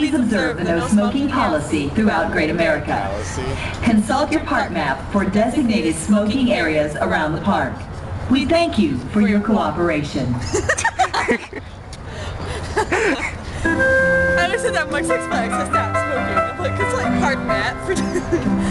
Please observe the no smoking policy throughout Great America. Consult your park map for designated smoking areas around the park. We thank you for your cooperation. I understand that much. Six Flags